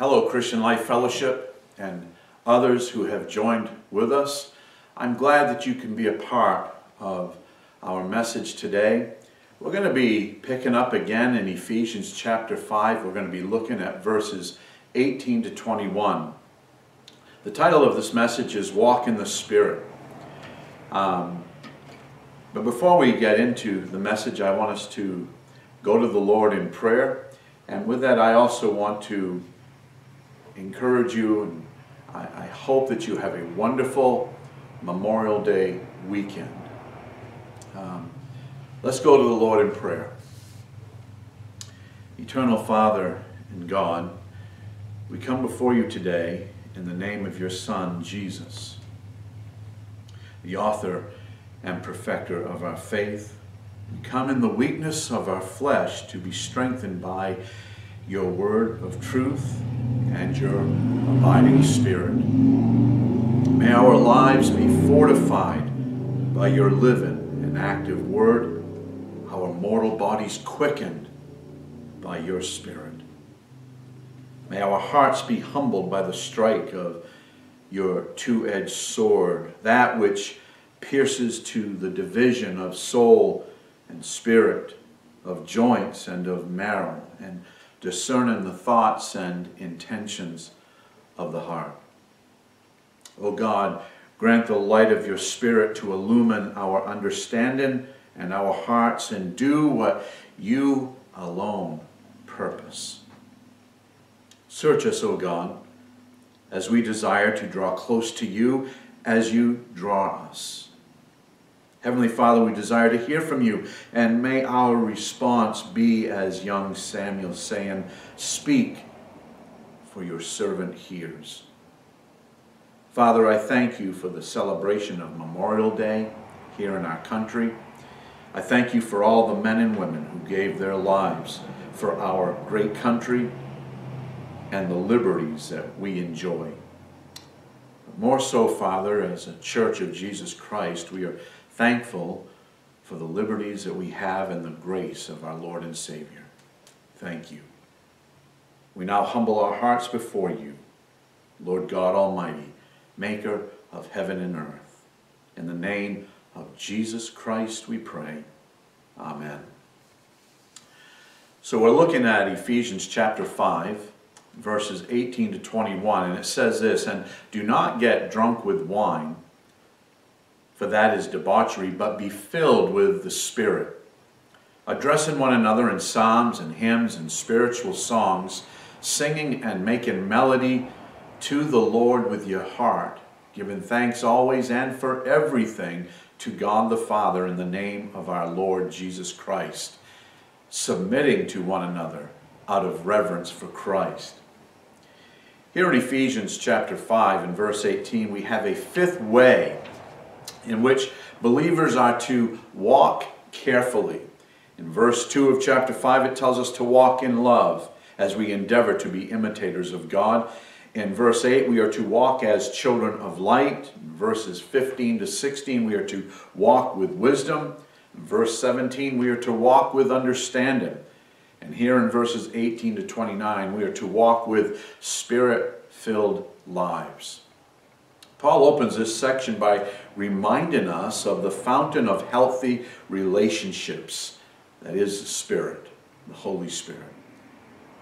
Hello, Christian Life Fellowship, and others who have joined with us. I'm glad that you can be a part of our message today. We're going to be picking up again in Ephesians chapter 5. We're going to be looking at verses 18 to 21. The title of this message is Walk in the Spirit. Um, but before we get into the message, I want us to go to the Lord in prayer. And with that, I also want to encourage you, and I, I hope that you have a wonderful Memorial Day weekend. Um, let's go to the Lord in prayer. Eternal Father and God, we come before you today in the name of your Son, Jesus, the author and perfecter of our faith. We come in the weakness of our flesh to be strengthened by your word of truth and your abiding spirit. May our lives be fortified by your living and active word, our mortal bodies quickened by your spirit. May our hearts be humbled by the strike of your two-edged sword, that which pierces to the division of soul and spirit, of joints and of marrow, and discerning the thoughts and intentions of the heart. O God, grant the light of your Spirit to illumine our understanding and our hearts and do what you alone purpose. Search us, O God, as we desire to draw close to you as you draw us. Heavenly Father, we desire to hear from you, and may our response be as young Samuel saying, Speak, for your servant hears. Father, I thank you for the celebration of Memorial Day here in our country. I thank you for all the men and women who gave their lives for our great country and the liberties that we enjoy. more so, Father, as a church of Jesus Christ, we are thankful for the liberties that we have and the grace of our Lord and Savior. Thank you. We now humble our hearts before you, Lord God Almighty, maker of heaven and earth. In the name of Jesus Christ we pray. Amen. So we're looking at Ephesians chapter 5, verses 18 to 21, and it says this, And do not get drunk with wine, for that is debauchery, but be filled with the Spirit, addressing one another in psalms and hymns and spiritual songs, singing and making melody to the Lord with your heart, giving thanks always and for everything to God the Father in the name of our Lord Jesus Christ, submitting to one another out of reverence for Christ. Here in Ephesians chapter 5 and verse 18, we have a fifth way in which believers are to walk carefully. In verse 2 of chapter 5, it tells us to walk in love as we endeavor to be imitators of God. In verse 8, we are to walk as children of light. In verses 15 to 16, we are to walk with wisdom. In verse 17, we are to walk with understanding. And here in verses 18 to 29, we are to walk with spirit-filled lives. Paul opens this section by reminding us of the fountain of healthy relationships, that is the Spirit, the Holy Spirit.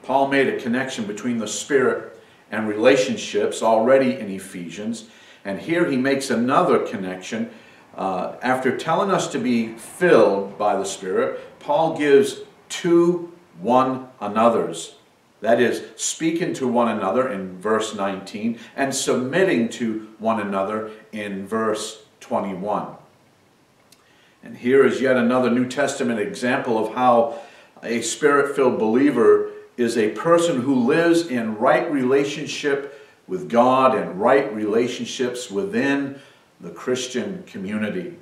Paul made a connection between the Spirit and relationships already in Ephesians, and here he makes another connection. Uh, after telling us to be filled by the Spirit, Paul gives two one another's that is, speaking to one another in verse 19 and submitting to one another in verse 21. And here is yet another New Testament example of how a spirit filled believer is a person who lives in right relationship with God and right relationships within the Christian community.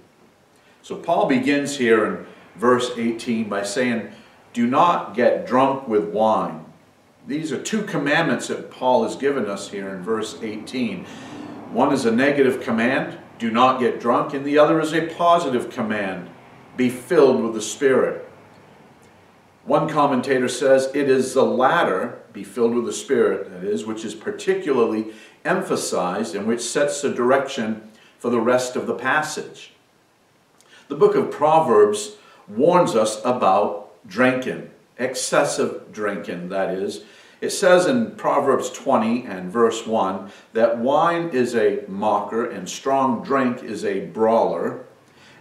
So Paul begins here in verse 18 by saying, Do not get drunk with wine these are two commandments that Paul has given us here in verse 18. One is a negative command, do not get drunk, and the other is a positive command, be filled with the Spirit. One commentator says it is the latter, be filled with the Spirit, that is, which is particularly emphasized and which sets the direction for the rest of the passage. The book of Proverbs warns us about drinking, excessive drinking, that is. It says in Proverbs 20 and verse 1 that wine is a mocker and strong drink is a brawler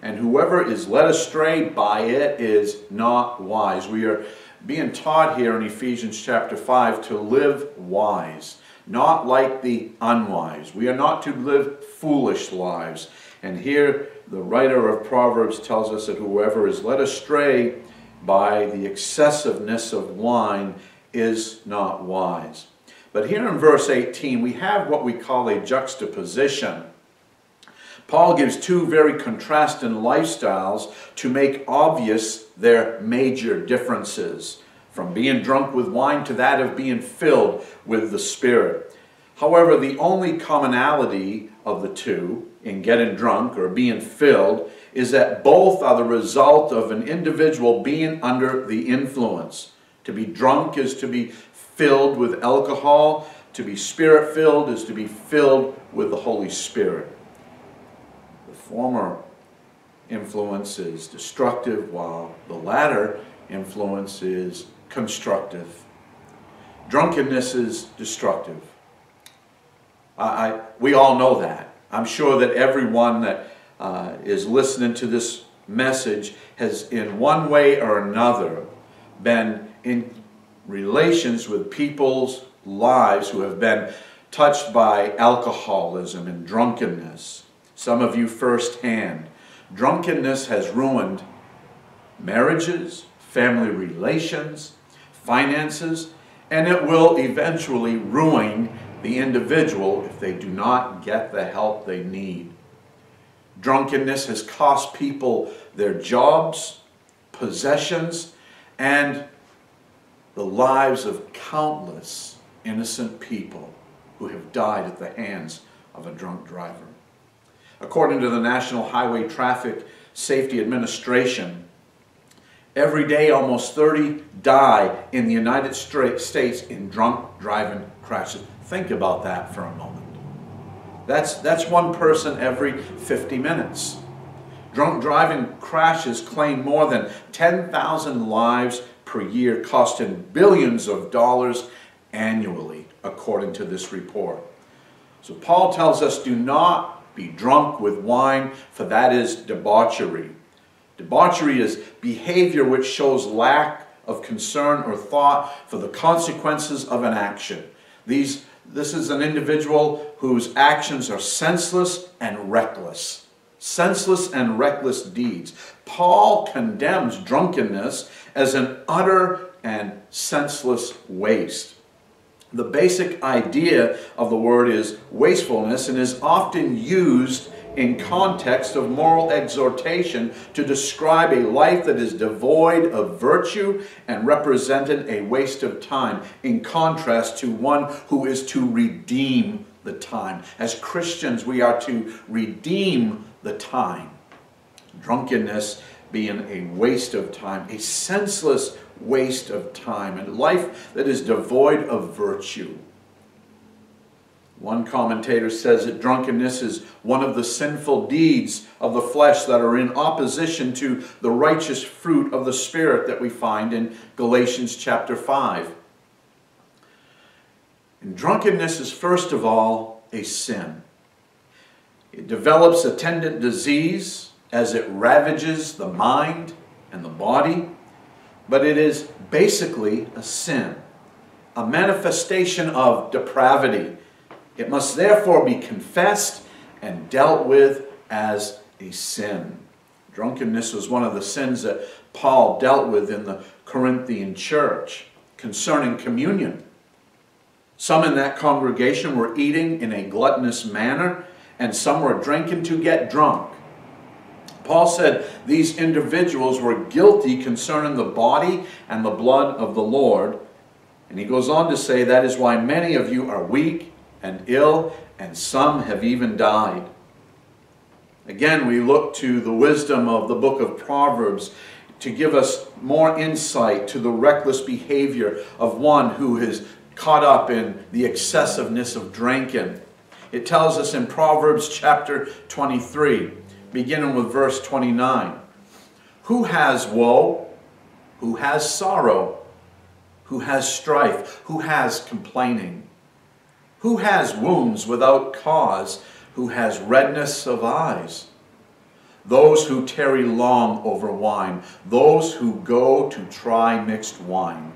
and whoever is led astray by it is not wise. We are being taught here in Ephesians chapter 5 to live wise, not like the unwise. We are not to live foolish lives. And here the writer of Proverbs tells us that whoever is led astray by the excessiveness of wine is not wise. But here in verse 18, we have what we call a juxtaposition Paul gives two very contrasting lifestyles to make obvious their major differences, from being drunk with wine to that of being filled with the Spirit. However, the only commonality of the two in getting drunk or being filled is that both are the result of an individual being under the influence. To be drunk is to be filled with alcohol, to be spirit filled is to be filled with the Holy Spirit The former influence is destructive, while the latter influence is constructive. Drunkenness is destructive. I, I, we all know that. I'm sure that everyone that uh, is listening to this message has, in one way or another, been in relations with people's lives who have been touched by alcoholism and drunkenness some of you firsthand. Drunkenness has ruined marriages, family relations, finances, and it will eventually ruin the individual if they do not get the help they need. Drunkenness has cost people their jobs, possessions, and the lives of countless innocent people who have died at the hands of a drunk driver. According to the National Highway Traffic Safety Administration, every day almost 30 die in the United States in drunk driving crashes. Think about that for a moment. That's, that's one person every 50 minutes. Drunk driving crashes claim more than 10,000 lives per year, costing billions of dollars annually, according to this report. So Paul tells us do not be drunk with wine, for that is debauchery. Debauchery is behavior which shows lack of concern or thought for the consequences of an action. These, this is an individual whose actions are senseless and reckless. Senseless and reckless deeds. Paul condemns drunkenness as an utter and senseless waste. The basic idea of the word is wastefulness and is often used in context of moral exhortation to describe a life that is devoid of virtue and represented a waste of time, in contrast to one who is to redeem the time. As Christians, we are to redeem the time. Drunkenness being a waste of time, a senseless waste of time, and life that is devoid of virtue. One commentator says that drunkenness is one of the sinful deeds of the flesh that are in opposition to the righteous fruit of the Spirit that we find in Galatians chapter 5. And drunkenness is first of all a sin. It develops attendant disease as it ravages the mind and the body but it is basically a sin, a manifestation of depravity. It must therefore be confessed and dealt with as a sin. Drunkenness was one of the sins that Paul dealt with in the Corinthian church concerning communion. Some in that congregation were eating in a gluttonous manner, and some were drinking to get drunk. Paul said these individuals were guilty concerning the body and the blood of the Lord. And he goes on to say that is why many of you are weak and ill, and some have even died. Again, we look to the wisdom of the book of Proverbs to give us more insight to the reckless behavior of one who is caught up in the excessiveness of drinking. It tells us in Proverbs chapter 23, beginning with verse 29 Who has woe? Who has sorrow? Who has strife? Who has complaining? Who has wounds without cause? Who has redness of eyes? Those who tarry long over wine, those who go to try mixed wine.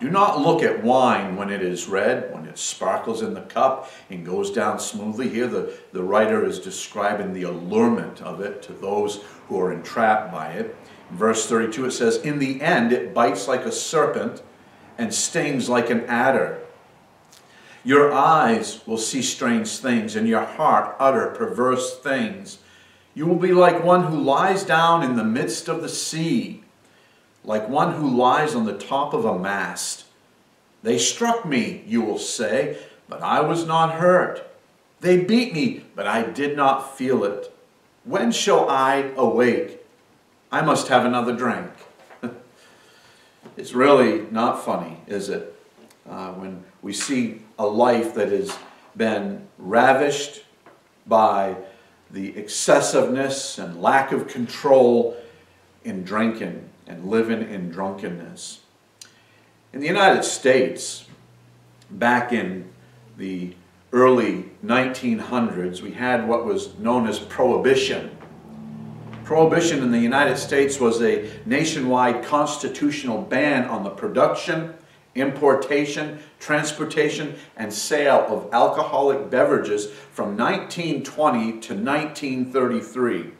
Do not look at wine when it is red, when it sparkles in the cup and goes down smoothly. Here, the, the writer is describing the allurement of it to those who are entrapped by it. In verse 32, it says, In the end, it bites like a serpent and stings like an adder. Your eyes will see strange things, and your heart utter perverse things. You will be like one who lies down in the midst of the sea, like one who lies on the top of a mast. They struck me, you will say, but I was not hurt. They beat me, but I did not feel it. When shall I awake? I must have another drink. it's really not funny, is it? Uh, when we see a life that has been ravished by the excessiveness and lack of control in drinking and living in drunkenness. In the United States, back in the early 1900s, we had what was known as prohibition. Prohibition in the United States was a nationwide constitutional ban on the production, importation, transportation, and sale of alcoholic beverages from 1920 to 1933.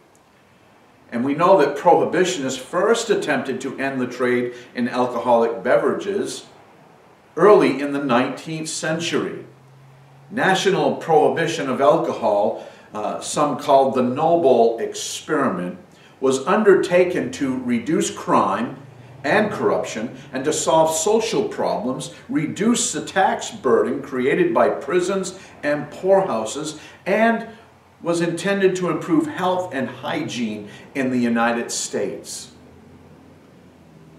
And we know that prohibitionists first attempted to end the trade in alcoholic beverages early in the 19th century. National prohibition of alcohol, uh, some called the Noble Experiment, was undertaken to reduce crime and corruption and to solve social problems, reduce the tax burden created by prisons and poorhouses, and was intended to improve health and hygiene in the United States.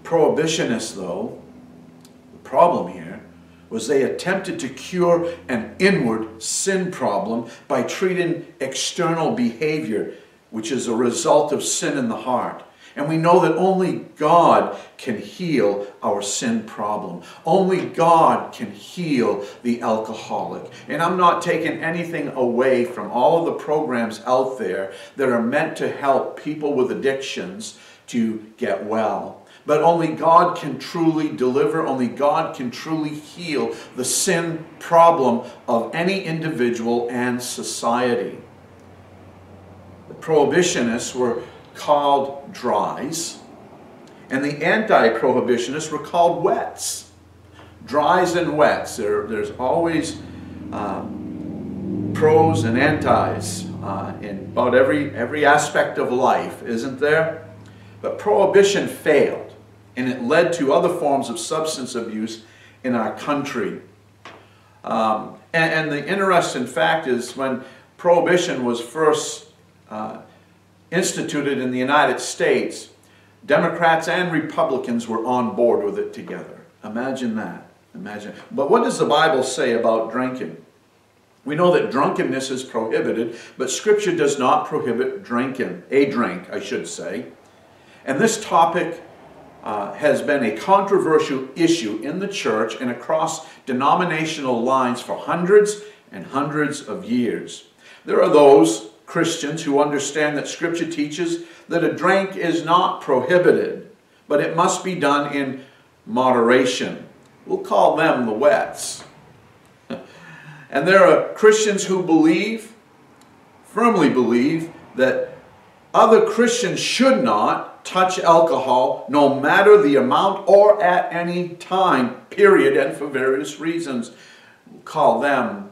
Prohibitionists, though, the problem here was they attempted to cure an inward sin problem by treating external behavior, which is a result of sin in the heart. And we know that only God can heal our sin problem. Only God can heal the alcoholic. And I'm not taking anything away from all of the programs out there that are meant to help people with addictions to get well. But only God can truly deliver, only God can truly heal the sin problem of any individual and society. The prohibitionists were called dries, and the anti-prohibitionists were called wets. Dries and wets. There, there's always um, pros and antis uh, in about every, every aspect of life, isn't there? But prohibition failed, and it led to other forms of substance abuse in our country. Um, and, and, the interesting fact is when prohibition was first uh, instituted in the United States, Democrats and Republicans were on board with it together. Imagine that. Imagine. But what does the Bible say about drinking? We know that drunkenness is prohibited, but Scripture does not prohibit drinking, a drink, I should say. And this topic uh, has been a controversial issue in the church and across denominational lines for hundreds and hundreds of years. There are those Christians who understand that Scripture teaches that a drink is not prohibited, but it must be done in moderation. We'll call them the wets. and there are Christians who believe, firmly believe, that other Christians should not touch alcohol no matter the amount or at any time, period, and for various reasons. We'll call them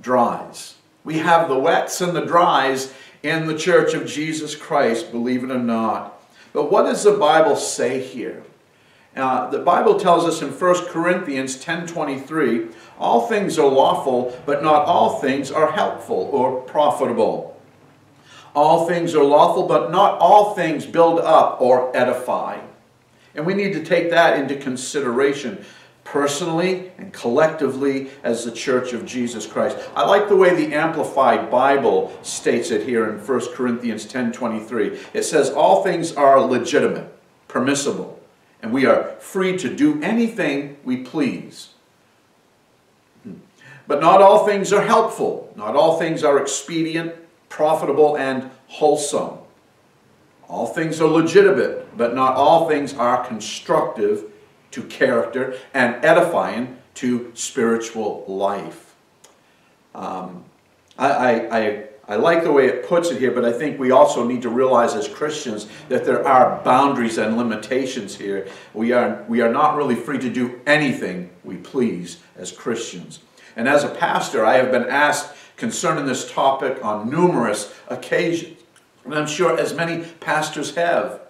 dries. We have the wets and the dries in the church of Jesus Christ, believe it or not. But what does the Bible say here? Uh, the Bible tells us in 1 Corinthians 10.23, all things are lawful, but not all things are helpful or profitable. All things are lawful, but not all things build up or edify. And we need to take that into consideration personally and collectively as the Church of Jesus Christ. I like the way the Amplified Bible states it here in 1 Corinthians 10:23. It says all things are legitimate, permissible, and we are free to do anything we please. Hmm. But not all things are helpful. Not all things are expedient, profitable, and wholesome. All things are legitimate, but not all things are constructive to character and edifying to spiritual life. Um, I, I, I, I like the way it puts it here, but I think we also need to realize as Christians that there are boundaries and limitations here. We are, we are not really free to do anything we please as Christians. And as a pastor, I have been asked concerning this topic on numerous occasions. And I'm sure as many pastors have.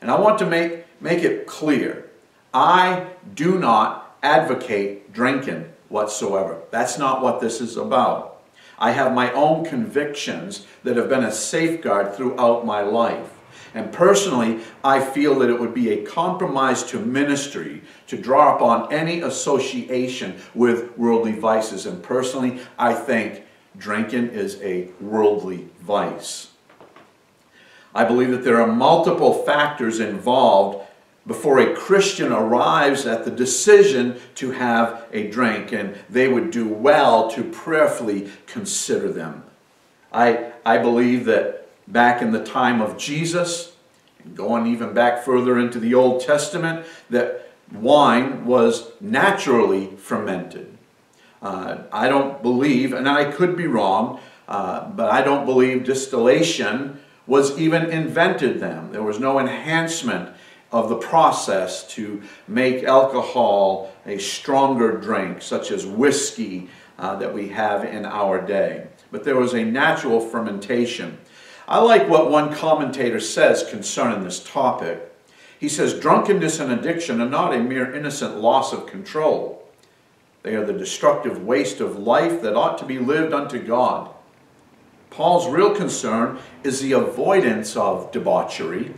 And I want to make, make it clear I do not advocate drinking whatsoever. That's not what this is about. I have my own convictions that have been a safeguard throughout my life. And personally, I feel that it would be a compromise to ministry to draw upon any association with worldly vices. And personally, I think drinking is a worldly vice. I believe that there are multiple factors involved before a Christian arrives at the decision to have a drink, and they would do well to prayerfully consider them. I, I believe that back in the time of Jesus, and going even back further into the Old Testament, that wine was naturally fermented. Uh, I don't believe, and I could be wrong, uh, but I don't believe distillation was even invented then. There was no enhancement of the process to make alcohol a stronger drink, such as whiskey uh, that we have in our day. But there was a natural fermentation. I like what one commentator says concerning this topic. He says, drunkenness and addiction are not a mere innocent loss of control. They are the destructive waste of life that ought to be lived unto God. Paul's real concern is the avoidance of debauchery,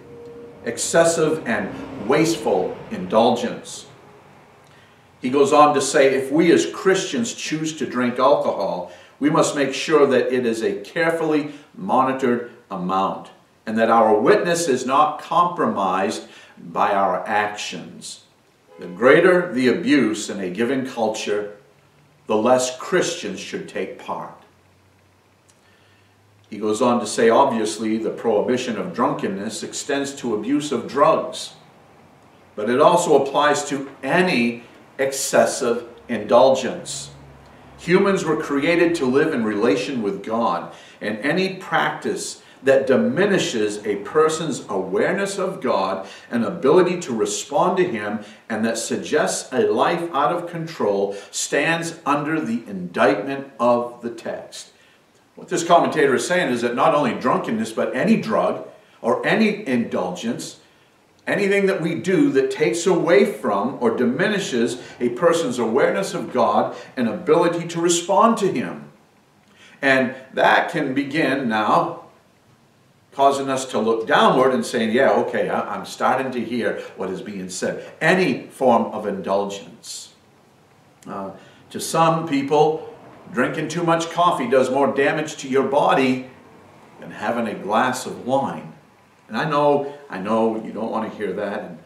excessive and wasteful indulgence. He goes on to say if we as Christians choose to drink alcohol, we must make sure that it is a carefully monitored amount and that our witness is not compromised by our actions. The greater the abuse in a given culture, the less Christians should take part. He goes on to say, obviously, the prohibition of drunkenness extends to abuse of drugs, but it also applies to any excessive indulgence. Humans were created to live in relation with God, and any practice that diminishes a person's awareness of God and ability to respond to Him and that suggests a life out of control stands under the indictment of the text. What this commentator is saying is that not only drunkenness, but any drug or any indulgence, anything that we do that takes away from or diminishes a person's awareness of God and ability to respond to Him. And that can begin now causing us to look downward and saying, yeah, okay, I'm starting to hear what is being said. Any form of indulgence. Uh, to some people, drinking too much coffee does more damage to your body than having a glass of wine. And I know, I know you don't want to hear that, and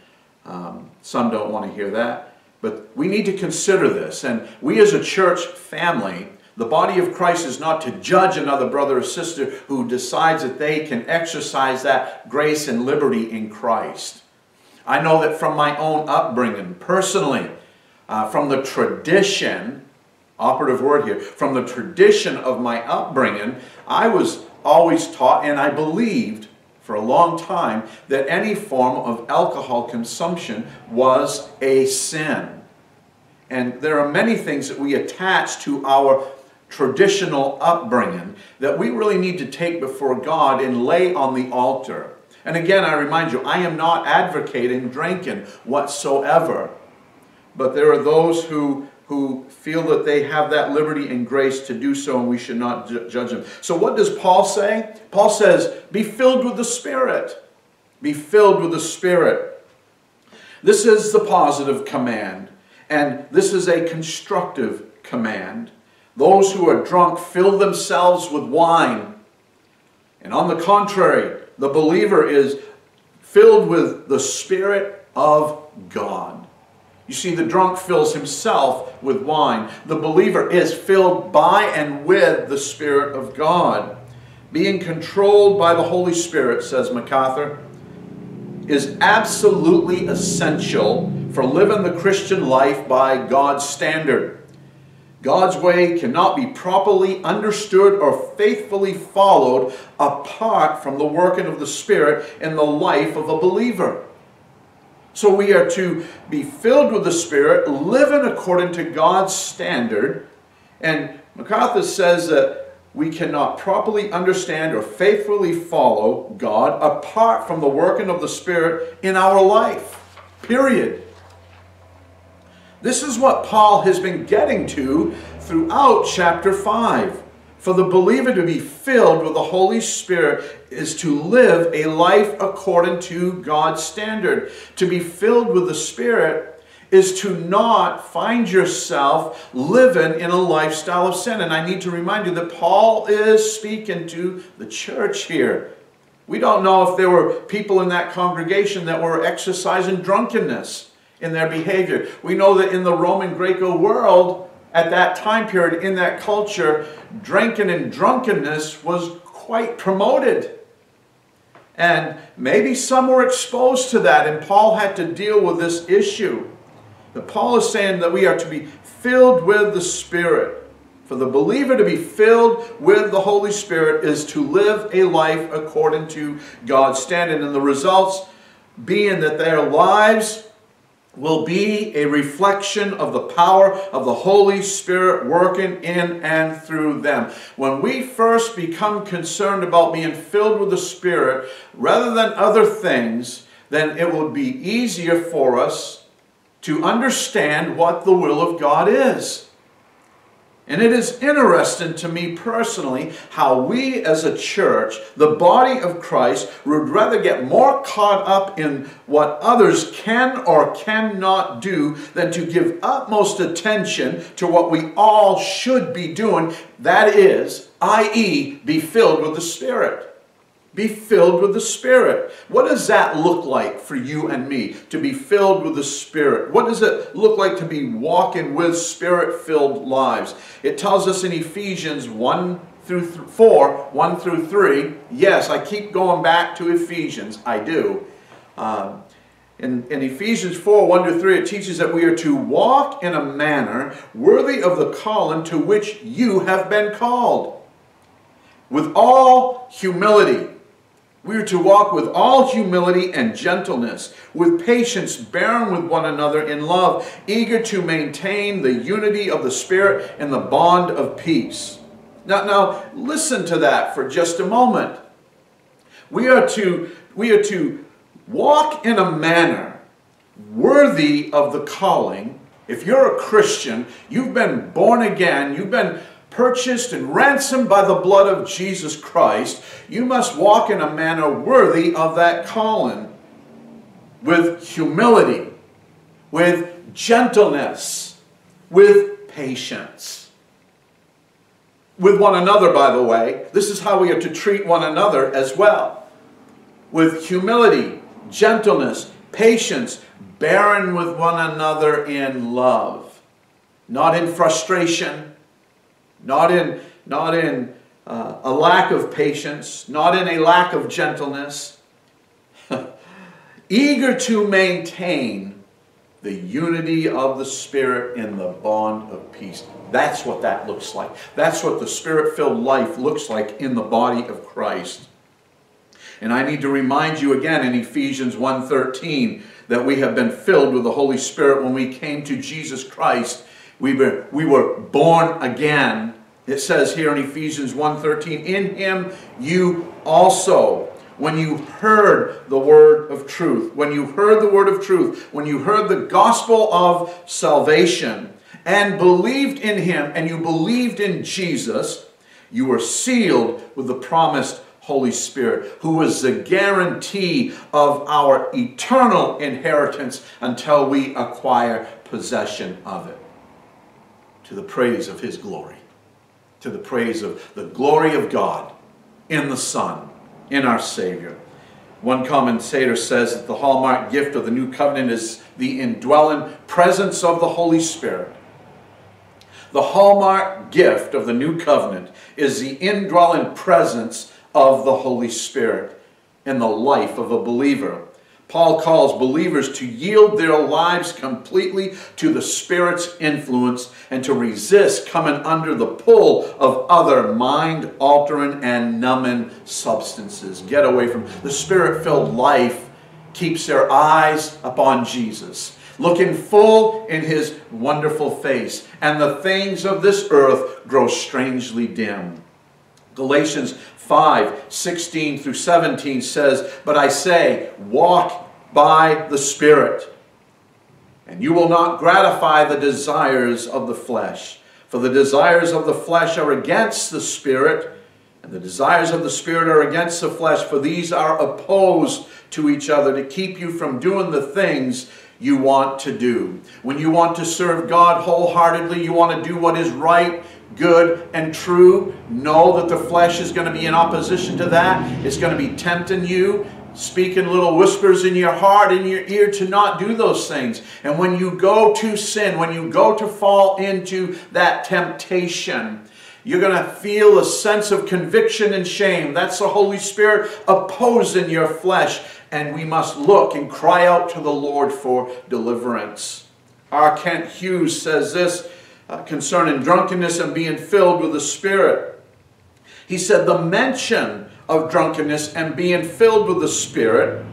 um, some don't want to hear that, but we need to consider this. And we as a church family, the body of Christ is not to judge another brother or sister who decides that they can exercise that grace and liberty in Christ. I know that from my own upbringing, personally, uh, from the tradition operative word here, from the tradition of my upbringing, I was always taught and I believed for a long time that any form of alcohol consumption was a sin. And there are many things that we attach to our traditional upbringing that we really need to take before God and lay on the altar. And again, I remind you, I am not advocating drinking whatsoever. But there are those who who feel that they have that liberty and grace to do so, and we should not ju- judge them. So, what does Paul say? Paul says, Be filled with the Spirit. Be filled with the Spirit. This is the positive command, and this is a constructive command. Those who are drunk fill themselves with wine. And on the contrary, the believer is filled with the Spirit of God. You see, the drunk fills himself with wine. The believer is filled by and with the Spirit of God. Being controlled by the Holy Spirit, says MacArthur, is absolutely essential for living the Christian life by God's standard. God's way cannot be properly understood or faithfully followed apart from the working of the Spirit in the life of a believer. So we are to be filled with the Spirit, living according to God's standard. And MacArthur says that we cannot properly understand or faithfully follow God apart from the working of the Spirit in our life. Period. This is what Paul has been getting to throughout chapter 5. For the believer to be filled with the Holy Spirit is to live a life according to God's standard. To be filled with the Spirit is to not find yourself living in a lifestyle of sin. And I need to remind you that Paul is speaking to the church here. We don't know if there were people in that congregation that were exercising drunkenness in their behavior. We know that in the Roman Greco world, at that time period, in that culture, drinking and drunkenness was quite promoted. And maybe some were exposed to that, and Paul had to deal with this issue. But Paul is saying that we are to be filled with the Spirit. For the believer to be filled with the Holy Spirit is to live a life according to God's standard. And the results being that their lives will be a reflection of the power of the Holy Spirit working in and through them. When we first become concerned about being filled with the Spirit rather than other things, then it will be easier for us to understand what the will of God is. And it is interesting to me personally how we as a church, the body of Christ, would rather get more caught up in what others can or cannot do than to give utmost attention to what we all should be doing. That is, i.e., be filled with the Spirit. Be filled with the Spirit. What does that look like for you and me to be filled with the Spirit? What does it look like to be walking with Spirit filled lives? It tells us in Ephesians 1 through 4, 1 through 3. Yes, I keep going back to Ephesians. I do. Um, in, in, Ephesians 4 1 to 3, it teaches that we are to walk in a manner worthy of the calling to which you have been called, with all humility we are to walk with all humility and gentleness, with patience, bearing with one another in love, eager to maintain the unity of the Spirit and the bond of peace. Now, now listen to that for just a moment. We are to, we are to walk in a manner worthy of the calling. If you're a Christian, you've been born again, you've been purchased and ransomed by the blood of Jesus Christ, you must walk in a manner worthy of that calling, with humility, with gentleness, with patience. With one another, by the way, this is how we are to treat one another as well. With humility, gentleness, patience, bearing with one another in love, not in frustration not in, not in uh, a lack of patience, not in a lack of gentleness, eager to maintain the unity of the Spirit in the bond of peace. That's what that looks like. That's what the Spirit filled life looks like in the body of Christ. And I need to remind you again in Ephesians 1:13 that we have been filled with the Holy Spirit when we came to Jesus Christ we were, we were born again. It says here in Ephesians 1.13, In him you also, when you heard the word of truth, when you heard the word of truth, when you heard the gospel of salvation, and believed in him, and you believed in Jesus, you were sealed with the promised Holy Spirit, who is the guarantee of our eternal inheritance until we acquire possession of it. To the praise of his glory, to the praise of the glory of God in the Son, in our Savior. One commentator says that the hallmark gift of the new covenant is the indwelling presence of the Holy Spirit. The hallmark gift of the new covenant is the indwelling presence of the Holy Spirit in the life of a believer. Paul calls believers to yield their lives completely to the Spirit's influence and to resist coming under the pull of other mind altering and numbing substances. Get away from the Spirit filled life, keeps their eyes upon Jesus, looking full in His wonderful face, and the things of this earth grow strangely dim. Galatians 5 16 through 17 says, But I say, walk by the Spirit, and you will not gratify the desires of the flesh. For the desires of the flesh are against the Spirit, and the desires of the Spirit are against the flesh, for these are opposed to each other to keep you from doing the things you want to do. When you want to serve God wholeheartedly, you want to do what is right, good, and true, know that the flesh is going to be in opposition to that. It's going to be tempting you, speaking little whispers in your heart, in your ear to not do those things. And when you go to sin, when you go to fall into that temptation, you're going to feel a sense of conviction and shame. That's the Holy Spirit opposing your flesh. And we must look and cry out to the Lord for deliverance. R. Kent Hughes says this uh, concerning drunkenness and being filled with the Spirit. He said, The mention of drunkenness and being filled with the Spirit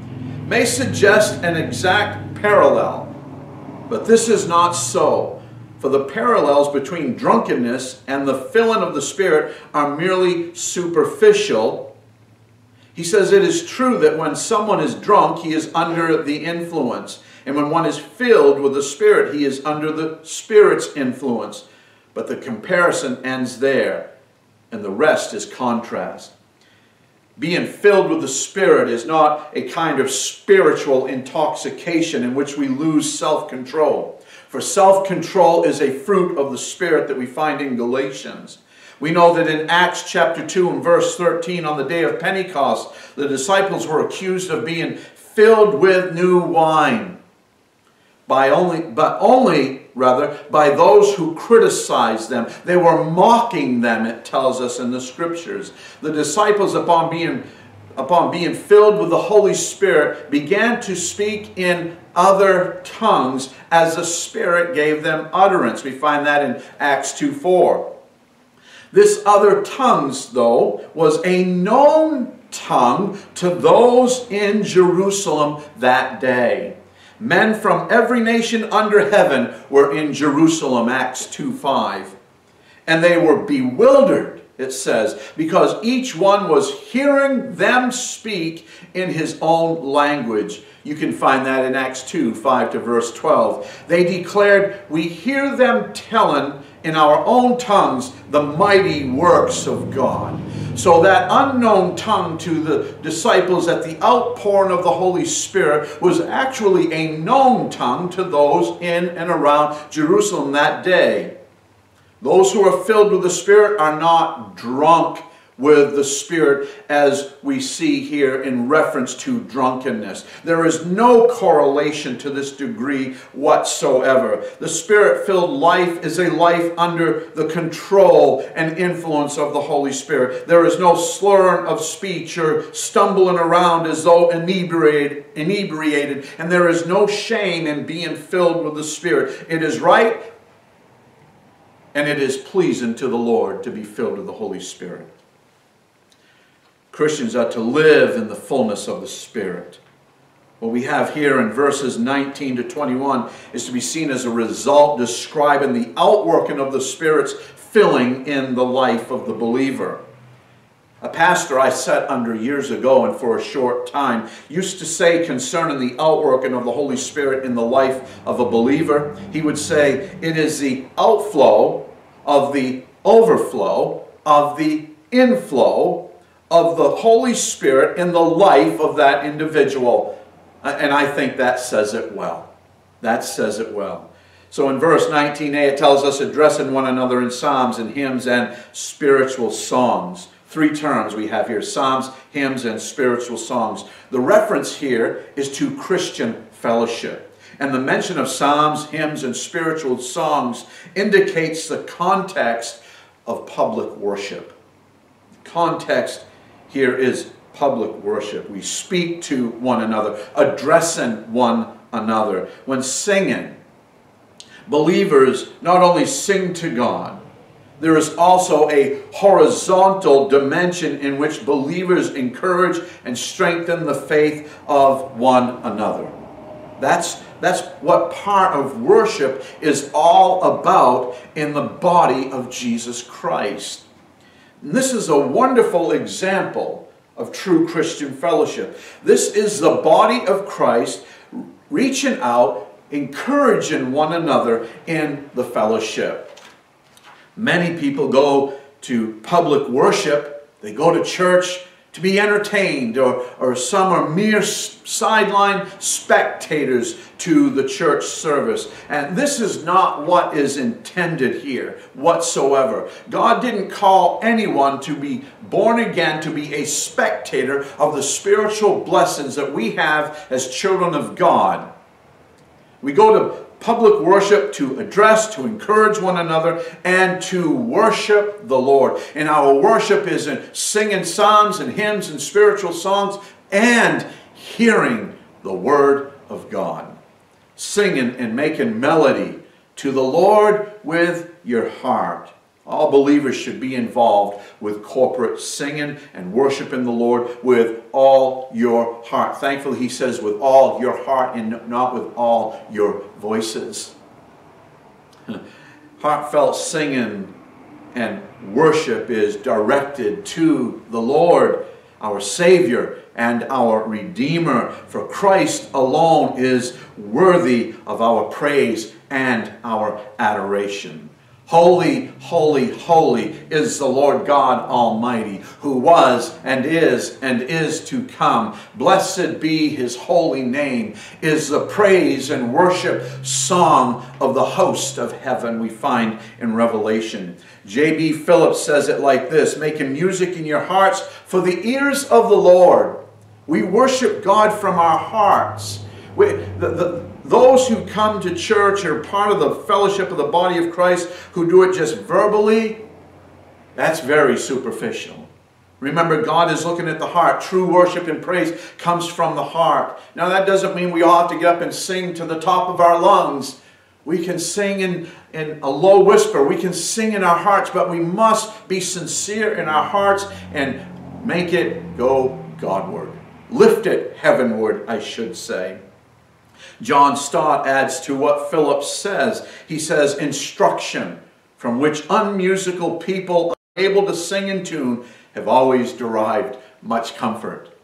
may suggest an exact parallel, but this is not so. For the parallels between drunkenness and the filling of the Spirit are merely superficial. He says it is true that when someone is drunk, he is under the influence. And when one is filled with the Spirit, he is under the Spirit's influence. But the comparison ends there, and the rest is contrast. Being filled with the Spirit is not a kind of spiritual intoxication in which we lose self control. For self control is a fruit of the Spirit that we find in Galatians. We know that in Acts chapter 2 and verse 13, on the day of Pentecost, the disciples were accused of being filled with new wine by only but only rather by those who criticized them. They were mocking them it tells us in the scriptures. The disciples upon being upon being filled with the holy spirit began to speak in other tongues as the spirit gave them utterance. We find that in acts 2 4 this other tongues though was a known tongue to those in jerusalem that day Men from every nation under heaven were in Jerusalem, Acts 2 5. And they were bewildered, it says, because each one was hearing them speak in his own language. You can find that in Acts 2 5 to verse 12. They declared, We hear them telling in our own tongues the mighty works of God. So that unknown tongue to the disciples at the outpouring of the Holy Spirit was actually a known tongue to those in and around Jerusalem that day. Those who are filled with the Spirit are not drunk with the Spirit as we see here in reference to drunkenness. There is no correlation to this degree whatsoever. The Spirit filled life is a life under the control and influence of the Holy Spirit. There is no slurring of speech or stumbling around as though inebriated, inebriated, and there is no shame in being filled with the Spirit. It is right and it is pleasing to the Lord to be filled with the Holy Spirit. Christians are to live in the fullness of the Spirit. What we have here in verses 19 to 21 is to be seen as a result describing the outworking of the Spirit's filling in the life of the believer. A pastor I sat under years ago and for a short time used to say concerning the outworking of the Holy Spirit in the life of a believer, he would say, it is the outflow of the overflow of the inflow of the Holy Spirit in the life of that individual. And I think that says it well. That says it well. So in verse 19a, it tells us addressing one another in psalms and hymns and spiritual songs. Three terms we have here psalms, hymns, and spiritual songs. The reference here is to Christian fellowship. And the mention of psalms, hymns, and spiritual songs indicates the context of public worship. Context here is public worship. We speak to one another, addressing one another. When singing, believers not only sing to God, there is also a horizontal dimension in which believers encourage and strengthen the faith of one another. That's, that's what part of worship is all about in the body of Jesus Christ. And this is a wonderful example of true Christian fellowship. This is the body of Christ reaching out, encouraging one another in the fellowship. Many people go to public worship, they go to church to be entertained, or, or some are mere sideline spectators to the church service. And this is not what is intended here whatsoever. God didn't call anyone to be born again to be a spectator of the spiritual blessings that we have as children of God. We go to public worship to address, to encourage one another, and to worship the Lord. And our worship is in singing psalms and hymns and spiritual songs and hearing the Word of God. Singing and making melody to the Lord with your heart. All believers should be involved with corporate singing and worshiping the Lord with all your heart. Thankfully, he says with all your heart and not with all your voices. Heartfelt singing and worship is directed to the Lord, our Savior and our Redeemer. For Christ alone is worthy of our praise and our adoration. Holy, holy, holy is the Lord God Almighty, who was and is and is to come. Blessed be his holy name, is the praise and worship song of the host of heaven we find in Revelation. J.B. Phillips says it like this making music in your hearts for the ears of the Lord. We worship God from our hearts. We, the, the, those who come to church are part of the fellowship of the body of Christ who do it just verbally, that's very superficial. Remember, God is looking at the heart. True worship and praise comes from the heart. Now, that doesn't mean we all have to get up and sing to the top of our lungs. We can sing in, in a low whisper. We can sing in our hearts, but we must be sincere in our hearts and make it go Godward. Lift it heavenward, I should say. John Stott adds to what Philip says. He says, instruction from which unmusical people unable to sing in tune have always derived much comfort.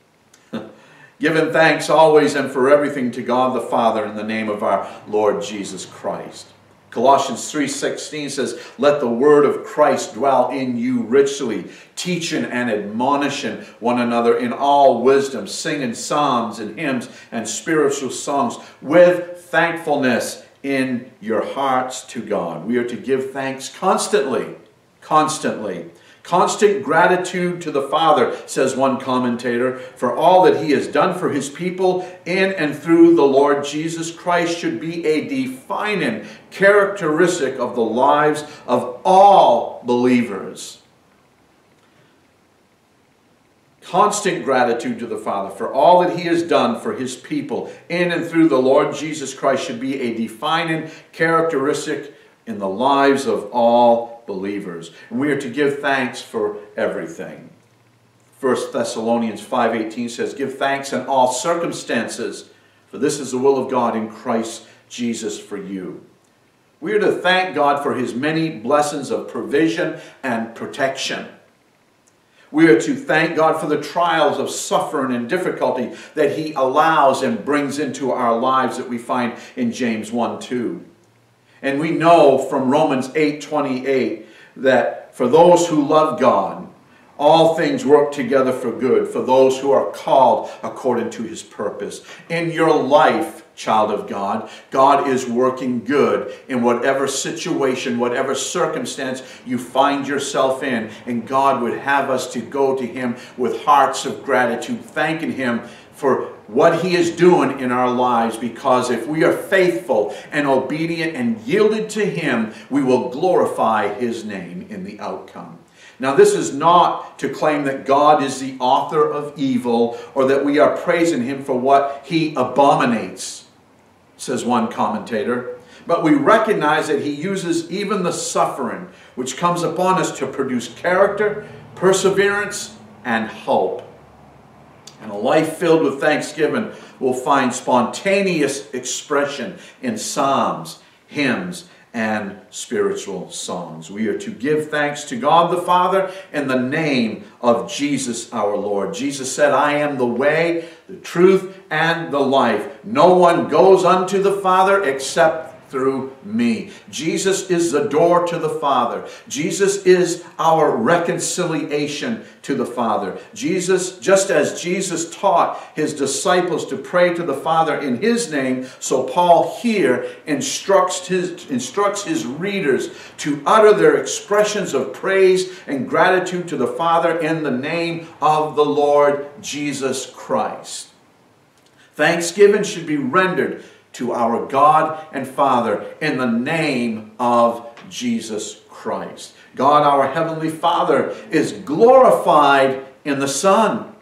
Giving thanks always and for everything to God the Father in the name of our Lord Jesus Christ. Colossians 3.16 says, Let the word of Christ dwell in you richly, teaching and admonishing one another in all wisdom, singing psalms and hymns and spiritual songs with thankfulness in your hearts to God. We are to give thanks constantly, constantly. Constant gratitude to the Father, says one commentator, for all that He has done for His people in and through the Lord Jesus Christ should be a defining characteristic of the lives of all believers. Constant gratitude to the Father for all that He has done for His people in and through the Lord Jesus Christ should be a defining characteristic in the lives of all believers. We are to give thanks for everything. 1 Thessalonians 5.18 says, Give thanks in all circumstances, for this is the will of God in Christ Jesus for you. We are to thank God for his many blessings of provision and protection. We are to thank God for the trials of suffering and difficulty that He allows and brings into our lives that we find in James 1 2. And we know from Romans 8 28 that for those who love God, all things work together for good for those who are called according to his purpose. In your life, child of God, God is working good in whatever situation, whatever circumstance you find yourself in. And God would have us to go to him with hearts of gratitude, thanking him for what he is doing in our lives because if we are faithful and obedient and yielded to him, we will glorify his name in the outcome. Now, this is not to claim that God is the author of evil or that we are praising him for what he abominates, says one commentator. But we recognize that he uses even the suffering which comes upon us to produce character, perseverance, and hope. And a life filled with thanksgiving will find spontaneous expression in psalms, hymns, and spiritual songs. We are to give thanks to God the Father in the name of Jesus our Lord. Jesus said, I am the way, the truth, and the life. No one goes unto the Father except through me. Jesus is the door to the Father. Jesus is our reconciliation to the Father. Jesus, just as Jesus taught his disciples to pray to the Father in his name, so Paul here instructs his, instructs his readers to utter their expressions of praise and gratitude to the Father in the name of the Lord Jesus Christ. Thanksgiving should be rendered to our God and Father in the name of Jesus Christ. God, our Heavenly Father, is glorified in the Son.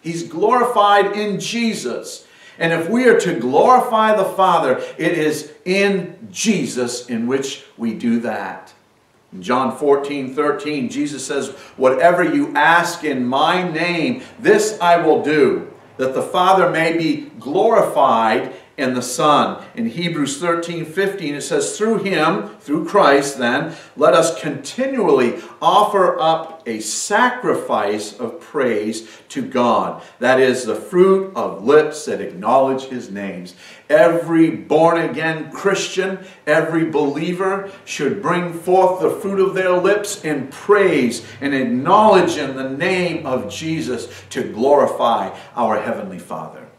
He's glorified in Jesus. And if we are to glorify the Father, it is in Jesus in which we do that. In John 14, 13, Jesus says, Whatever you ask in my name, this I will do, that the Father may be glorified and the Son. In Hebrews 13, 15, it says, Through him, through Christ, then, let us continually offer up a sacrifice of praise to God. That is the fruit of lips that acknowledge his names. Every born again Christian, every believer should bring forth the fruit of their lips in praise and acknowledge in the name of Jesus to glorify our Heavenly Father.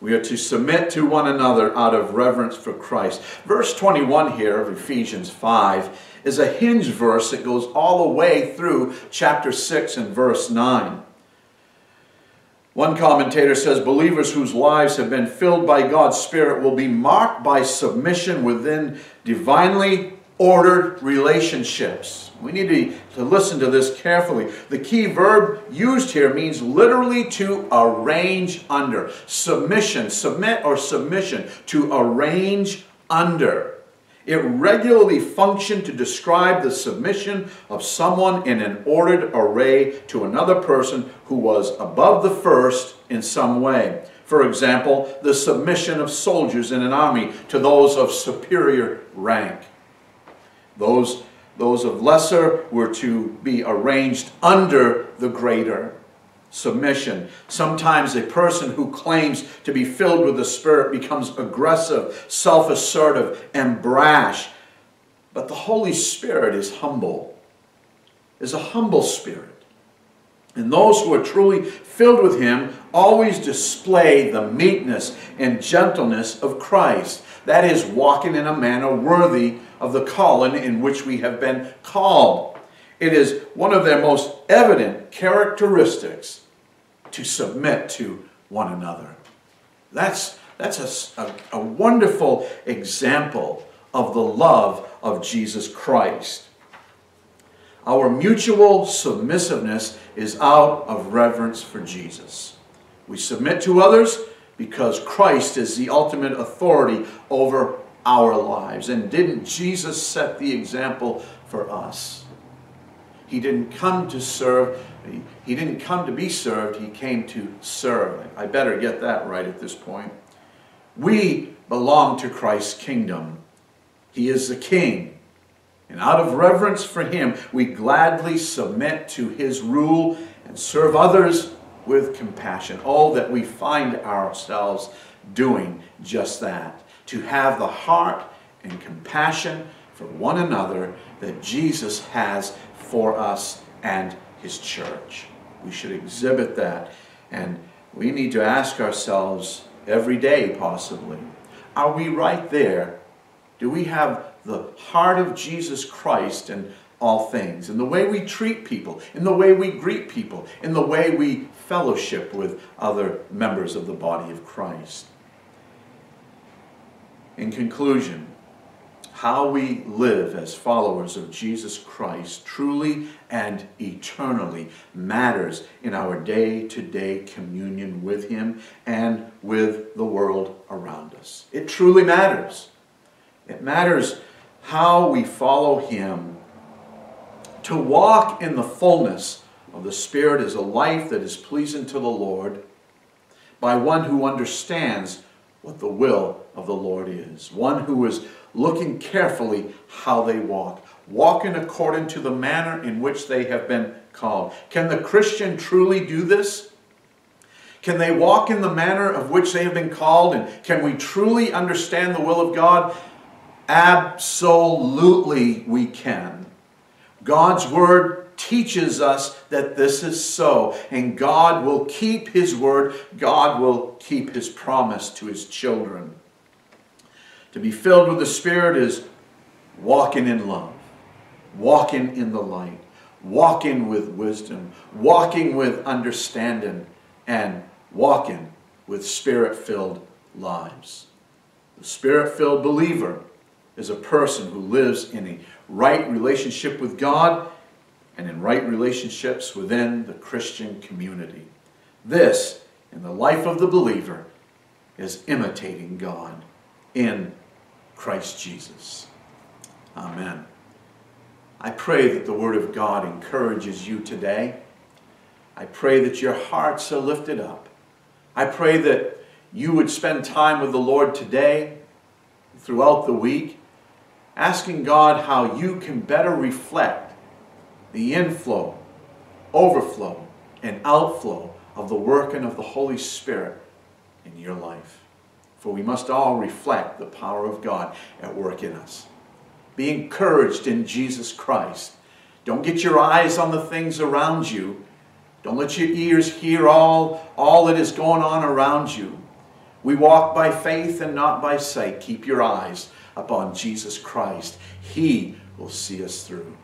We are to submit to one another out of reverence for Christ. Verse 21 here of Ephesians 5 is a hinge verse that goes all the way through chapter 6 and verse 9. One commentator says believers whose lives have been filled by God's Spirit will be marked by submission within divinely ordered relationships. We need to, to listen to this carefully. The key verb used here means literally to arrange under. Submission, submit or submission, to arrange under. It regularly functioned to describe the submission of someone in an ordered array to another person who was above the first in some way. For example, the submission of soldiers in an army to those of superior rank. Those, those of lesser were to be arranged under the greater. Submission. Sometimes a person who claims to be filled with the Spirit becomes aggressive, self assertive, and brash. But the Holy Spirit is humble, is a humble spirit. And those who are truly filled with Him always display the meekness and gentleness of Christ. That is, walking in a manner worthy of the calling in which we have been called. It is one of their most evident characteristics to submit to one another. That's, that's a, a, a wonderful example of the love of Jesus Christ. Our mutual submissiveness is out of reverence for Jesus. We submit to others because Christ is the ultimate authority over our lives. And didn't Jesus set the example for us? He didn't come to serve, he didn't come to be served, he came to serve. I better get that right at this point. We belong to Christ's kingdom. He is the king. And out of reverence for him, we gladly submit to his rule and serve others with compassion. Oh, that we find ourselves doing just that. To have the heart and compassion for one another that Jesus has for us and his church. We should exhibit that. And we need to ask ourselves every day, possibly, are we right there? Do we have the heart of Jesus Christ in all things? In the way we treat people, in the way we greet people, in the way we fellowship with other members of the body of Christ? In conclusion, how we live as followers of Jesus Christ truly and eternally matters in our day to day communion with Him and with the world around us. It truly matters. It matters how we follow Him. To walk in the fullness of the Spirit is a life that is pleasing to the Lord by one who understands what the will of the Lord is, one who is looking carefully how they walk, walking according to the manner in which they have been called. Can the Christian truly do this? Can they walk in the manner of which they have been called? And can we truly understand the will of God? Absolutely, we can. God's Word teaches us that this is so, and God will keep His Word, God will keep His promise to His children. To be filled with the Spirit is walking in love, walking in the light, walking with wisdom, walking with understanding, and walking with Spirit filled lives. The Spirit filled believer is a person who lives in a right relationship with God and in right relationships within the Christian community. This, in the life of the believer, is imitating God in Christ Jesus. Amen. I pray that the Word of God encourages you today. I pray that your hearts are lifted up. I pray that you would spend time with the Lord today, throughout the week, asking God how you can better reflect the inflow, overflow, and outflow of the working of the Holy Spirit in your life for we must all reflect the power of God at work in us. Be encouraged in Jesus Christ. Don't get your eyes on the things around you. Don't let your ears hear all, all that is going on around you. We walk by faith and not by sight. Keep your eyes upon Jesus Christ. He will see us through.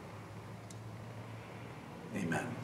Amen.